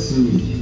是你。